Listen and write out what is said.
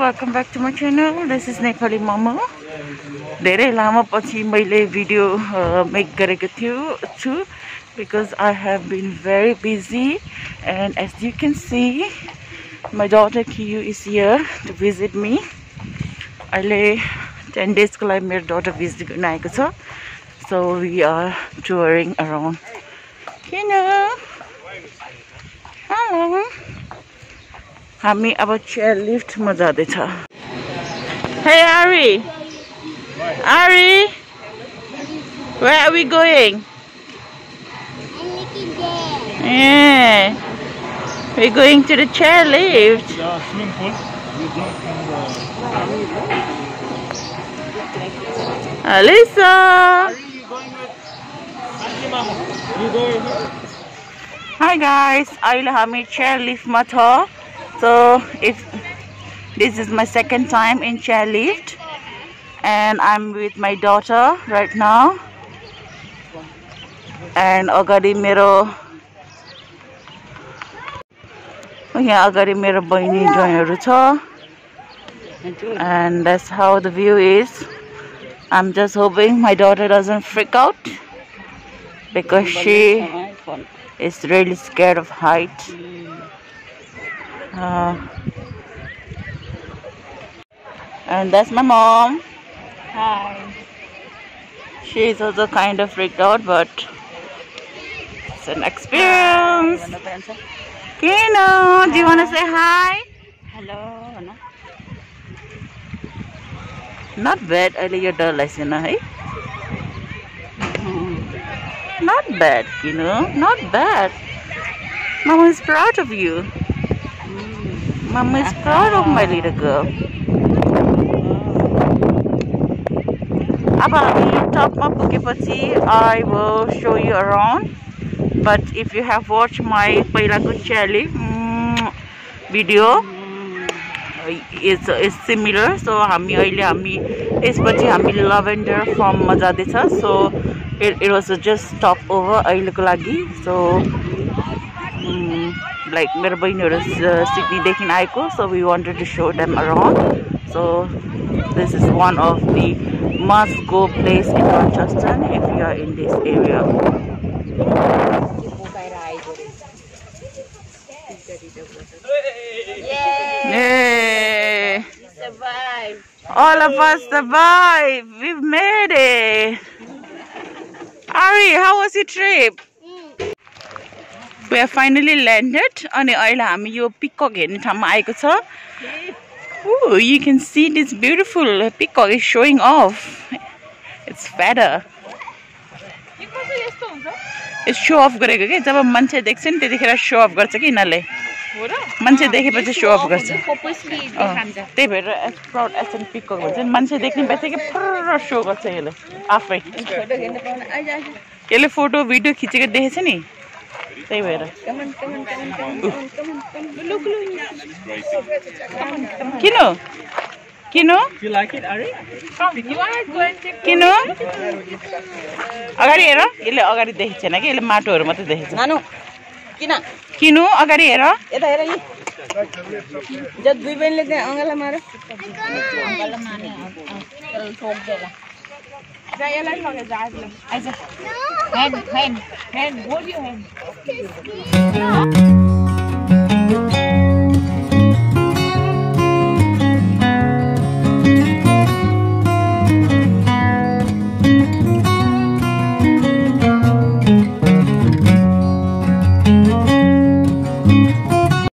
Welcome back to my channel this is Nepali momo धेरै लामो पछि मैले भिडियो मेक गरेको थियो छु because I have been very busy and as you can see my daughter कियु is here to visit me अहिले ten डेजको लागि मेरो डटर भिजिट गर्न आएको छ. So we are touring around किन हेलो हामी अब चेयर लिफ्टमा जाँदैछ Hey Ari! Ari! Where are we going? Yeah. We're going to the chairlift. The swimming pool. You jump in the. Alisa! you going with Auntie Mama? You go with Hi guys! अहिले हामी chairliftमा छ so if this is my second time in chairlift and I'm with my daughter right now and अगाडि मेरो यहाँ अगाडि मेरो बहिनी जोइनहरू छ and that's how the view is I'm just hoping my daughter doesn't freak out because she is really scared of height Uh, and that's my mom. Hi. She's also kind of freaked out, but it's an experience. Kino, do you want to say hi? Hello. No? Not bad. Earlier, dull, I see. Not bad, you know. Not bad. Mama is proud of you. Mama is proud of my little girl. अब हामी टपमा पुगेपछि आई will show you around. But if you have watched my पहिलाको च्याली video is is similar so हामी अहिले हामी यसपछि हामी लभेन्डर फर्ममा जाँदैछ so it it was just stop over अहिलेको लागि so like Mirabai Nuris uh, Sydney Dekin Aiko, so we wanted to show them around. So this is one of the must go place in Launceston if you are in this area. Yay! Yay. All of us survived! We've made it! Ari, how was your trip? We have finally landed. अनि अहिले हामी यो peacock हेर्ने ठाउँमा आएको छ। You can see this beautiful peacock is showing off. It's feather. It's show off गरेको के? जब मान्छे देख्छ नि त्यतिखेर सो अफ गर्छ कि यिनीहरूले? मान्छे देखेपछि सो अफ गर्छ। त्यही भएर प्राउड एस एन्ड पिकक भन्छ। मान्छे देख्ने बित्तिकै फुर्र सो गर्छ यसले आफै। यसले फोटो भिडियो खिचेको देखेछ नि? त्यही भएर। किन? किन? किन? अगाडि हेर। यसले अगाडि देखेको छैन कि? यसले माटोहरू मात्रै देखेको छ। किन? किनु अगाडि हेर। यता हेर दुई बहिनीले त्यहाँ अङ्गाला मार। जा ये लाइन लगे जा ऐसे hand hand hand hold your hand